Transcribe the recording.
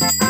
you